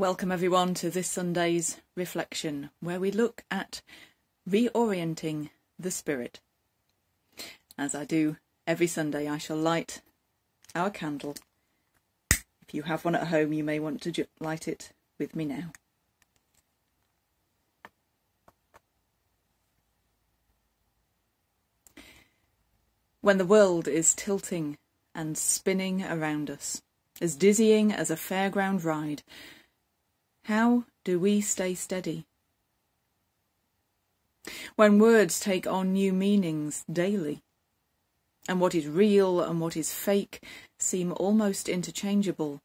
Welcome, everyone, to this Sunday's reflection, where we look at reorienting the spirit. As I do every Sunday, I shall light our candle. If you have one at home, you may want to light it with me now. When the world is tilting and spinning around us, as dizzying as a fairground ride, how do we stay steady? When words take on new meanings daily, and what is real and what is fake seem almost interchangeable,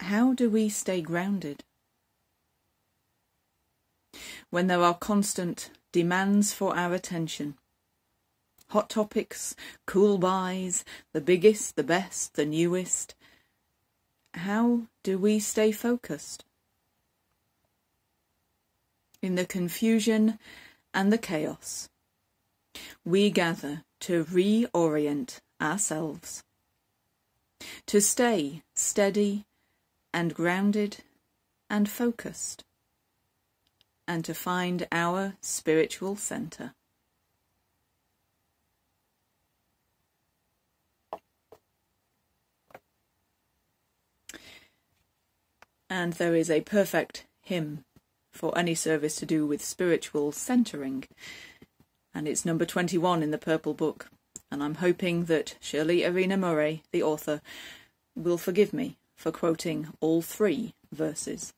how do we stay grounded? When there are constant demands for our attention, hot topics, cool buys, the biggest, the best, the newest, how do we stay focused? In the confusion and the chaos, we gather to reorient ourselves, to stay steady and grounded and focused, and to find our spiritual centre. And there is a perfect hymn for any service to do with spiritual centering. And it's number 21 in the Purple Book. And I'm hoping that Shirley Erena Murray, the author, will forgive me for quoting all three verses.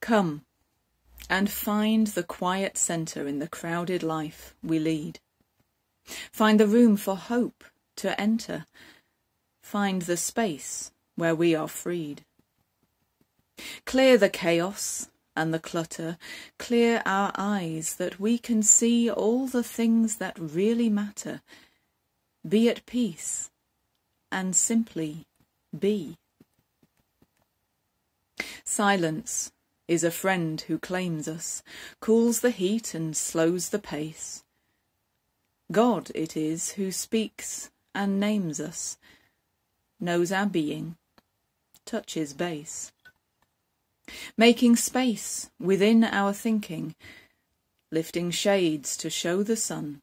Come and find the quiet centre in the crowded life we lead. Find the room for hope to enter. Find the space where we are freed. Clear the chaos and the clutter, clear our eyes that we can see all the things that really matter. Be at peace and simply be. Silence is a friend who claims us, cools the heat and slows the pace. God it is who speaks and names us, knows our being, touches base. Making space within our thinking, lifting shades to show the sun,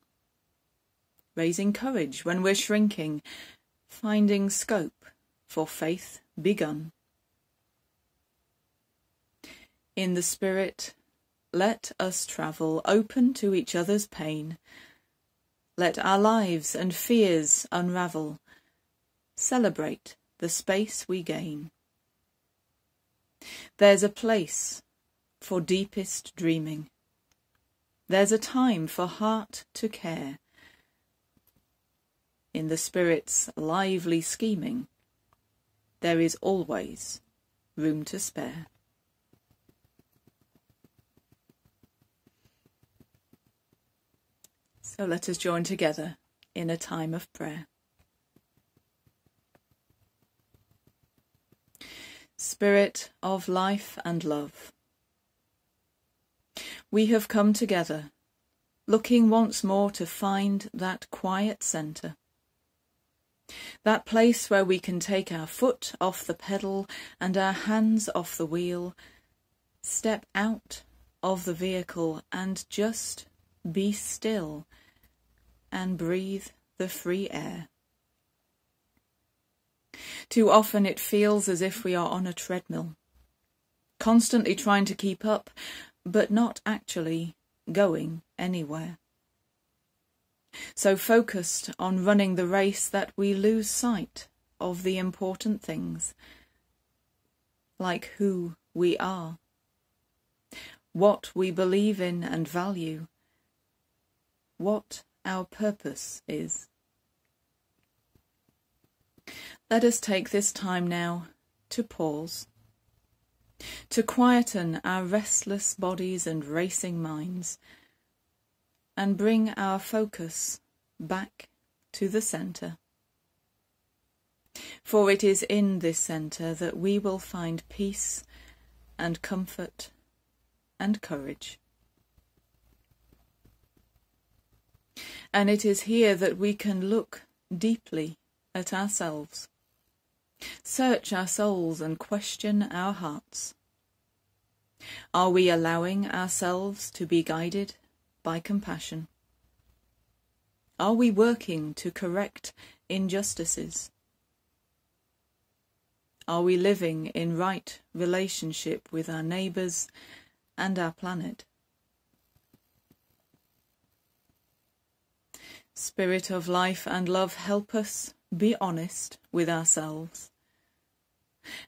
raising courage when we're shrinking, finding scope for faith begun. In the spirit, let us travel open to each other's pain. Let our lives and fears unravel. Celebrate the space we gain. There's a place for deepest dreaming. There's a time for heart to care. In the spirit's lively scheming, there is always room to spare. So let us join together in a time of prayer. Spirit of life and love. We have come together, looking once more to find that quiet centre. That place where we can take our foot off the pedal and our hands off the wheel, step out of the vehicle and just be still and breathe the free air. Too often it feels as if we are on a treadmill, constantly trying to keep up, but not actually going anywhere. So focused on running the race that we lose sight of the important things, like who we are, what we believe in and value, what our purpose is. Let us take this time now to pause, to quieten our restless bodies and racing minds, and bring our focus back to the centre. For it is in this centre that we will find peace and comfort and courage. And it is here that we can look deeply at ourselves Search our souls and question our hearts. Are we allowing ourselves to be guided by compassion? Are we working to correct injustices? Are we living in right relationship with our neighbours and our planet? Spirit of life and love, help us be honest with ourselves.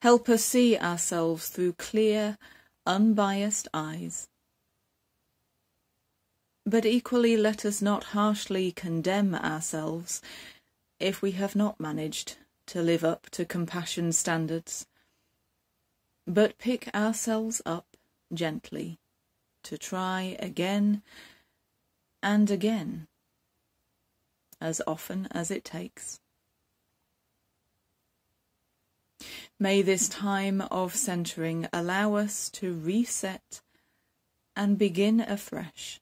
Help us see ourselves through clear, unbiased eyes. But equally let us not harshly condemn ourselves if we have not managed to live up to compassion standards, but pick ourselves up gently to try again and again, as often as it takes. May this time of centering allow us to reset and begin afresh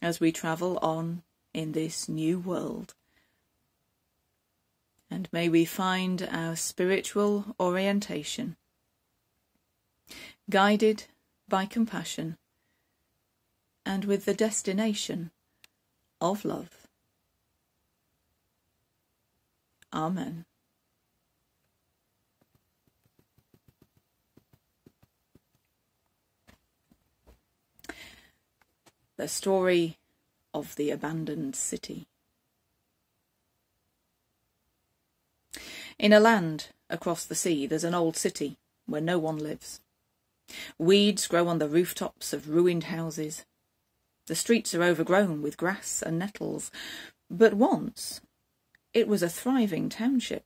as we travel on in this new world and may we find our spiritual orientation guided by compassion and with the destination of love. Amen. The story of the abandoned city. In a land across the sea, there's an old city where no one lives. Weeds grow on the rooftops of ruined houses. The streets are overgrown with grass and nettles, but once it was a thriving township.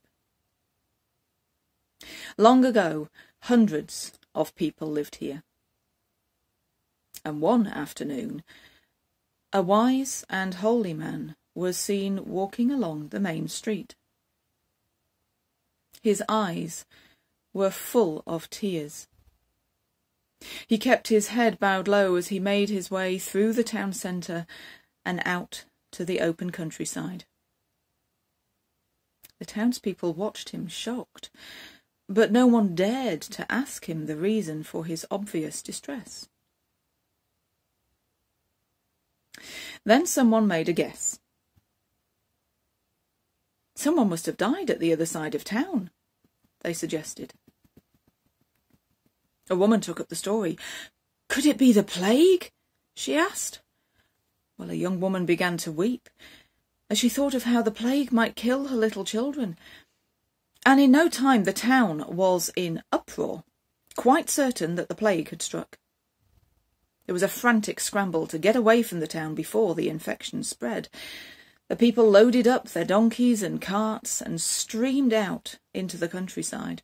Long ago, hundreds of people lived here. And one afternoon, a wise and holy man was seen walking along the main street. His eyes were full of tears. He kept his head bowed low as he made his way through the town centre and out to the open countryside. The townspeople watched him shocked, but no one dared to ask him the reason for his obvious distress. Then someone made a guess. Someone must have died at the other side of town, they suggested. A woman took up the story. Could it be the plague? she asked. Well, a young woman began to weep as she thought of how the plague might kill her little children. And in no time the town was in uproar, quite certain that the plague had struck. There was a frantic scramble to get away from the town before the infection spread. The people loaded up their donkeys and carts and streamed out into the countryside.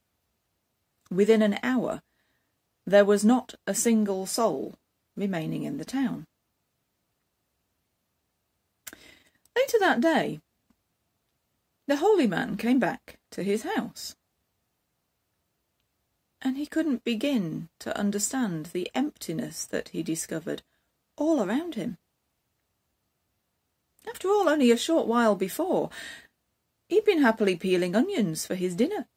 Within an hour, there was not a single soul remaining in the town. Later that day, the holy man came back to his house. And he couldn't begin to understand the emptiness that he discovered all around him. After all, only a short while before, he'd been happily peeling onions for his dinner.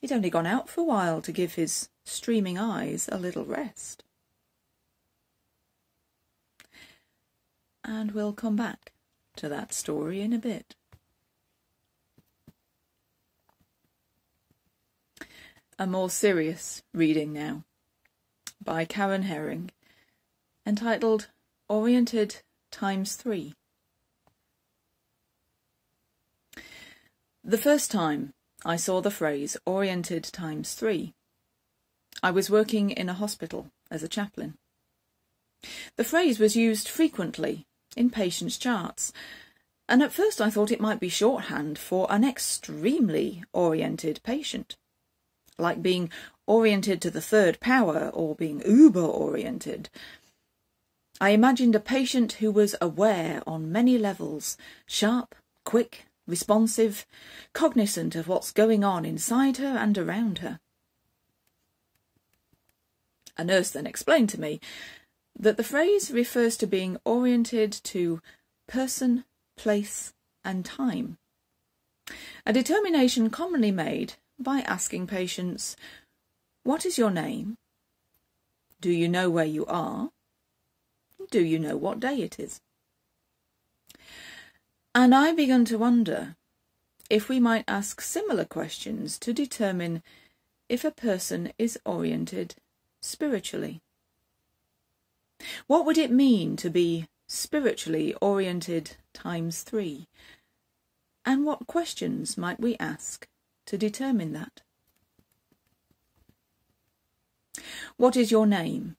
He'd only gone out for a while to give his streaming eyes a little rest. And we'll come back to that story in a bit. A more serious reading now by Karen Hering, entitled Oriented Times Three. The first time I saw the phrase oriented times three, I was working in a hospital as a chaplain. The phrase was used frequently in patients' charts, and at first I thought it might be shorthand for an extremely oriented patient, like being oriented to the third power or being uber oriented. I imagined a patient who was aware on many levels, sharp, quick, responsive, cognizant of what's going on inside her and around her. A nurse then explained to me that the phrase refers to being oriented to person, place, and time. A determination commonly made by asking patients, What is your name? Do you know where you are? Do you know what day it is? And I began to wonder if we might ask similar questions to determine if a person is oriented spiritually. What would it mean to be spiritually oriented times three? And what questions might we ask to determine that? What is your name?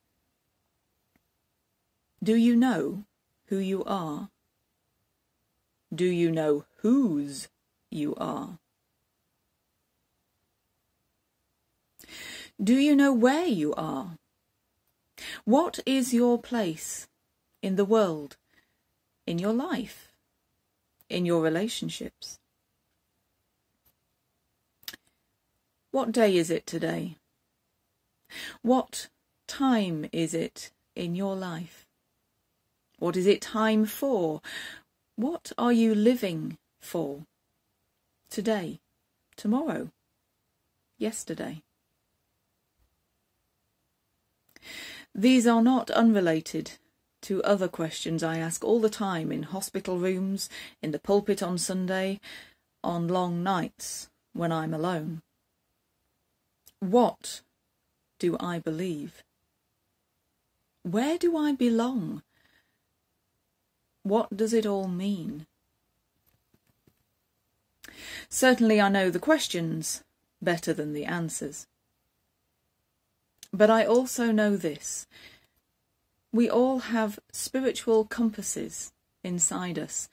Do you know who you are? Do you know whose you are? Do you know where you are? What is your place in the world, in your life, in your relationships? What day is it today? What time is it in your life? What is it time for? What are you living for? Today, tomorrow, yesterday. These are not unrelated to other questions I ask all the time in hospital rooms, in the pulpit on Sunday, on long nights when I'm alone. What do I believe? Where do I belong? What does it all mean? Certainly I know the questions better than the answers. But I also know this. We all have spiritual compasses inside us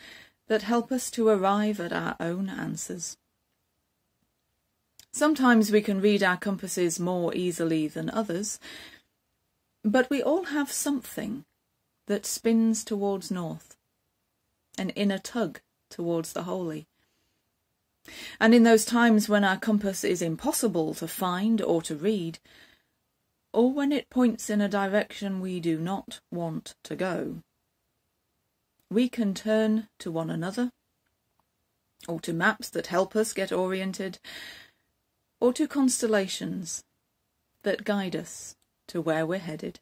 that help us to arrive at our own answers. Sometimes we can read our compasses more easily than others, but we all have something that spins towards north, an inner tug towards the holy. And in those times when our compass is impossible to find or to read, or when it points in a direction we do not want to go. We can turn to one another, or to maps that help us get oriented, or to constellations that guide us to where we're headed.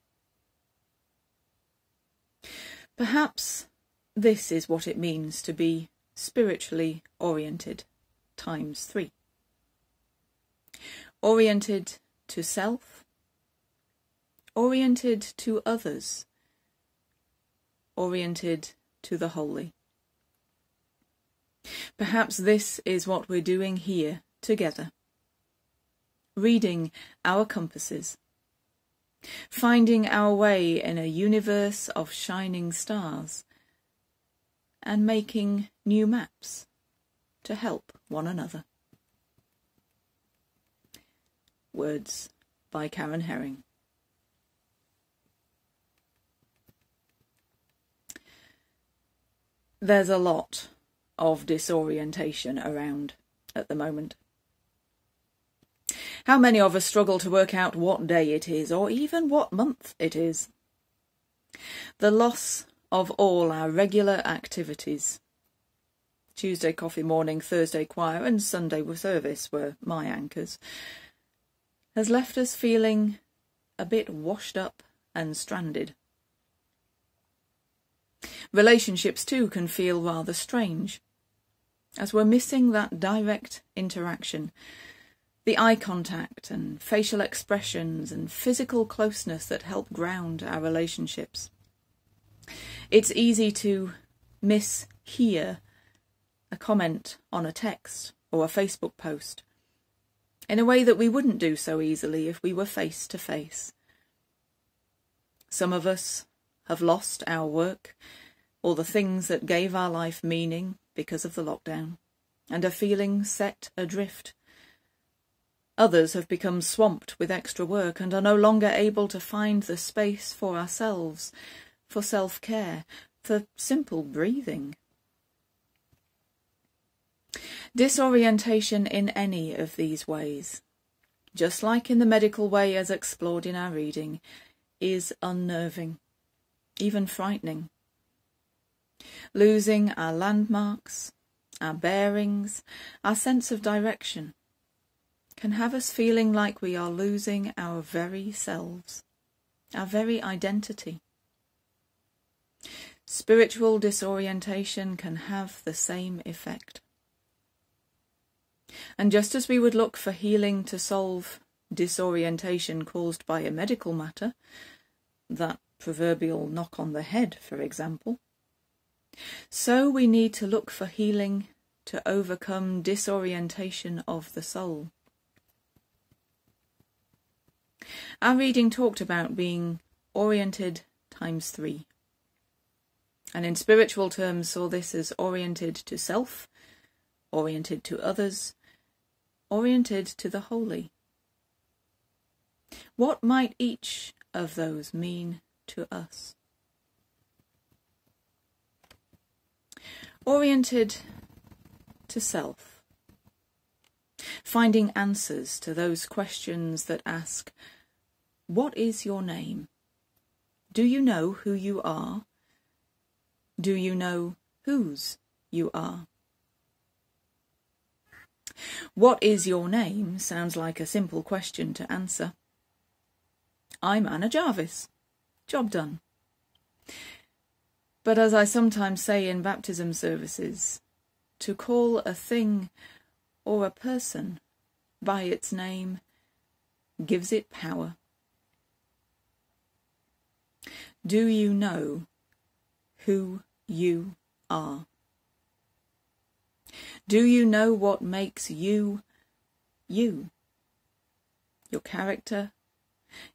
Perhaps this is what it means to be spiritually oriented times three. Oriented to self, oriented to others, oriented to the holy. Perhaps this is what we're doing here together. Reading our compasses, finding our way in a universe of shining stars, and making new maps to help one another. Words by Karen Hering. there's a lot of disorientation around at the moment. How many of us struggle to work out what day it is, or even what month it is? The loss of all our regular activities. Tuesday coffee morning, Thursday choir, and Sunday service were my anchors, has left us feeling a bit washed up and stranded. Relationships too can feel rather strange, as we're missing that direct interaction, the eye contact and facial expressions and physical closeness that help ground our relationships. It's easy to mishear a comment on a text or a Facebook post in a way that we wouldn't do so easily if we were face to face. Some of us have lost our work or the things that gave our life meaning because of the lockdown and are feeling set adrift. Others have become swamped with extra work and are no longer able to find the space for ourselves, for self-care, for simple breathing. Disorientation in any of these ways, just like in the medical way as explored in our reading, is unnerving even frightening. Losing our landmarks, our bearings, our sense of direction. Can have us feeling like we are losing our very selves, our very identity. Spiritual disorientation can have the same effect. And just as we would look for healing to solve disorientation caused by a medical matter, that proverbial knock on the head, for example, so we need to look for healing to overcome disorientation of the soul. Our reading talked about being oriented times three, and in spiritual terms saw this as oriented to self, oriented to others, oriented to the holy. What might each of those mean to us? Oriented to self. Finding answers to those questions that ask, What is your name? Do you know who you are? Do you know whose you are? What is your name sounds like a simple question to answer. I'm Anna Jarvis. Job done. But as I sometimes say in baptism services, to call a thing or a person by its name gives it power. Do you know who you are? Do you know what makes you you? Your character,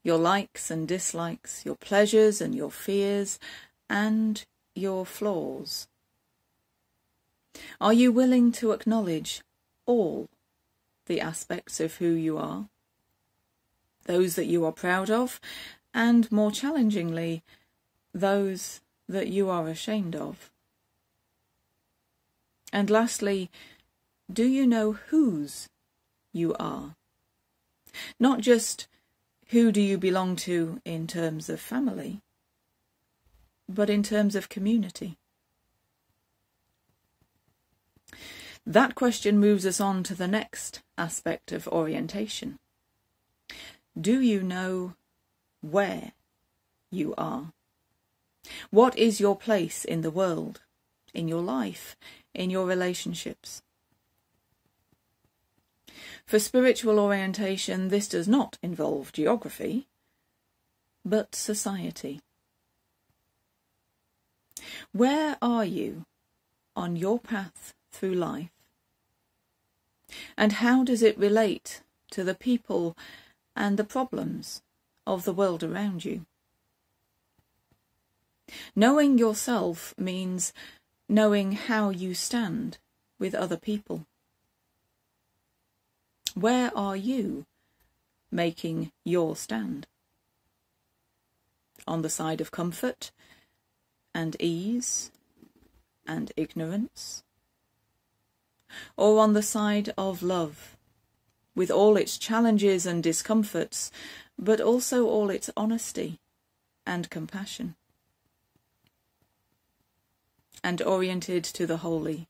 your likes and dislikes, your pleasures and your fears, and your flaws. Are you willing to acknowledge all the aspects of who you are? Those that you are proud of, and more challengingly, those that you are ashamed of. And lastly, do you know whose you are? Not just who do you belong to in terms of family, but in terms of community. That question moves us on to the next aspect of orientation. Do you know where you are? What is your place in the world, in your life, in your relationships? For spiritual orientation, this does not involve geography, but society. Where are you on your path through life? And how does it relate to the people and the problems of the world around you? Knowing yourself means knowing how you stand with other people. Where are you making your stand? On the side of comfort and ease and ignorance? Or on the side of love, with all its challenges and discomforts, but also all its honesty and compassion. And oriented to the holy.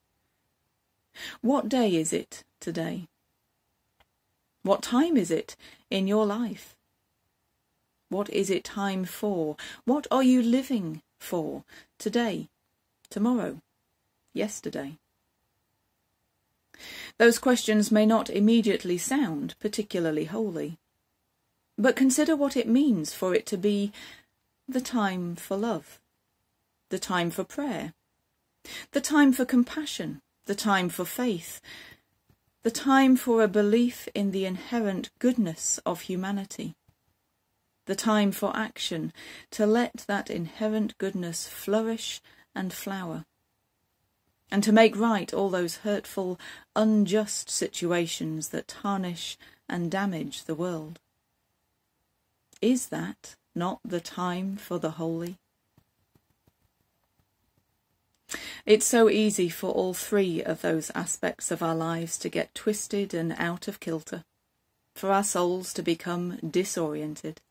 What day is it today? What time is it in your life? What is it time for? What are you living for today, tomorrow, yesterday? Those questions may not immediately sound particularly holy, but consider what it means for it to be the time for love, the time for prayer, the time for compassion, the time for faith, the time for a belief in the inherent goodness of humanity, the time for action to let that inherent goodness flourish and flower and to make right all those hurtful, unjust situations that tarnish and damage the world. Is that not the time for the holy? It's so easy for all three of those aspects of our lives to get twisted and out of kilter, for our souls to become disoriented.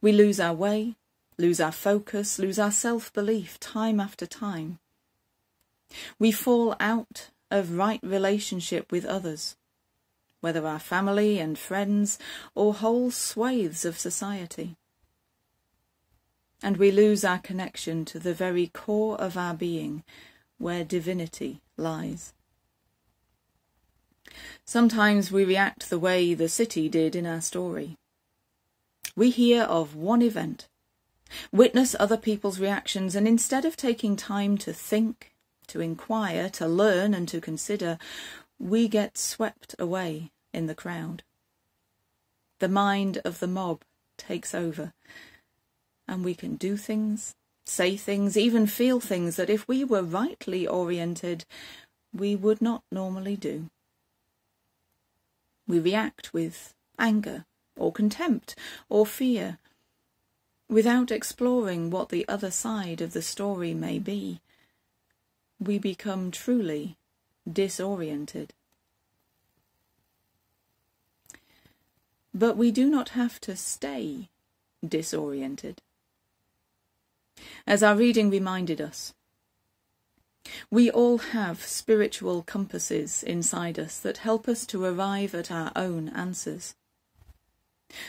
We lose our way, lose our focus, lose our self belief time after time. We fall out of right relationship with others. whether our family and friends or whole swathes of society. And we lose our connection to the very core of our being, where divinity lies. Sometimes we react the way the city did in our story. We hear of one event, witness other people's reactions, and instead of taking time to think, to inquire, to learn, and to consider, we get swept away in the crowd. The mind of the mob takes over, and we can do things, say things, even feel things that if we were rightly oriented, we would not normally do. We react with anger or contempt or fear without exploring what the other side of the story may be. We become truly disoriented. But we do not have to stay disoriented. As our reading reminded us, we all have spiritual compasses inside us that help us to arrive at our own answers.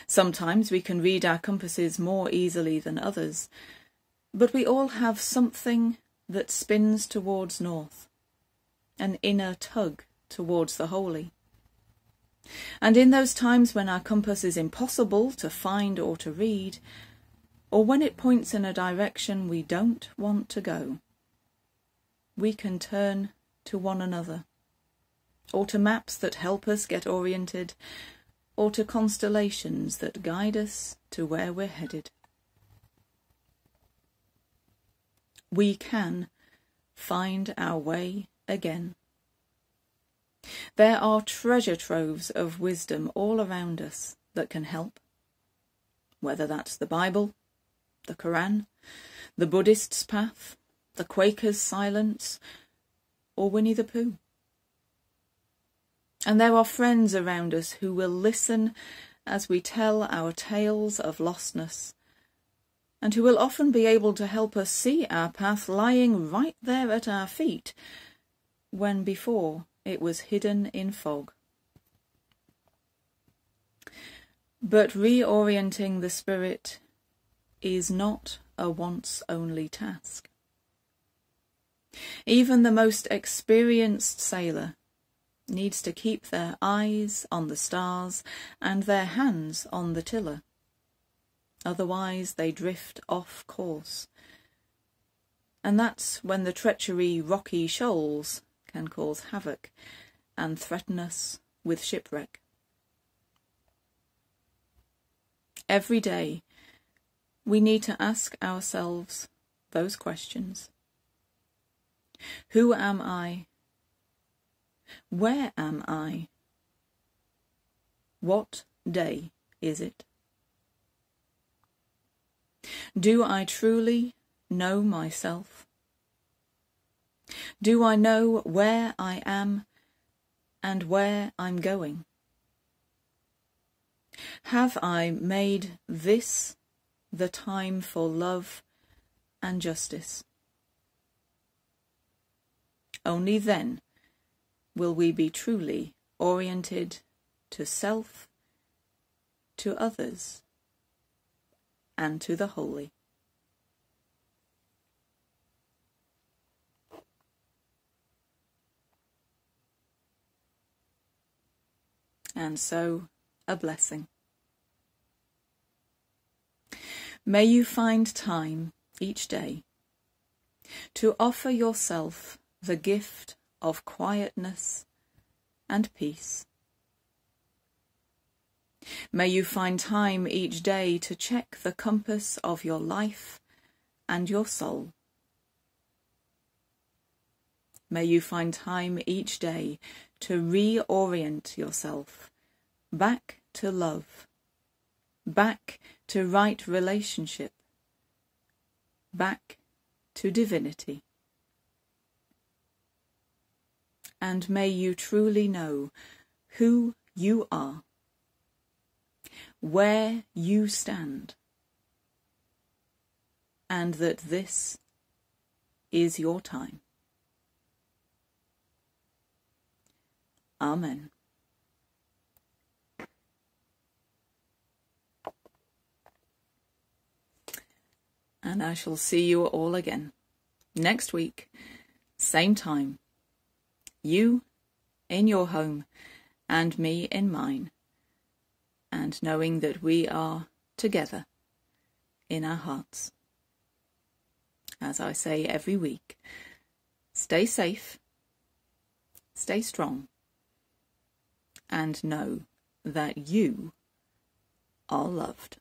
Sometimes we can read our compasses more easily than others, but we all have something that spins towards north, an inner tug towards the holy. And in those times when our compass is impossible to find or to read, or when it points in a direction we don't want to go, we can turn to one another, or to maps that help us get oriented, or to constellations that guide us to where we're headed. We can find our way again. There are treasure troves of wisdom all around us that can help, whether that's the Bible, the Koran, the Buddhist's path, the Quaker's silence, or Winnie the Pooh. And there are friends around us who will listen as we tell our tales of lostness, and who will often be able to help us see our path lying right there at our feet, when before it was hidden in fog. But reorienting the spirit is not a once only task. Even the most experienced sailor needs to keep their eyes on the stars and their hands on the tiller. Otherwise they drift off course. And that's when the treachery rocky shoals can cause havoc and threaten us with shipwreck. Every day we need to ask ourselves those questions. Who am I? Where am I? What day is it? Do I truly know myself? Do I know where I am and where I'm going? Have I made this the time for love and justice? Only then will we be truly oriented to self, to others, and to the holy. And so, a blessing. May you find time each day to offer yourself the gift of quietness and peace. May you find time each day to check the compass of your life and your soul. May you find time each day to reorient yourself back to love, back to right relationship, back to divinity and may you truly know who you are, where you stand, and that this is your time. Amen. And I shall see you all again next week, same time. You in your home, and me in mine. And knowing that we are together in our hearts. As I say every week, stay safe, stay strong, and know that you are loved.